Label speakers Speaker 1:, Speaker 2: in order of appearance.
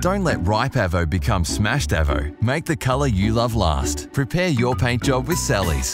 Speaker 1: Don't let ripe Avo become smashed Avo. Make the colour you love last. Prepare your paint job with Sally's.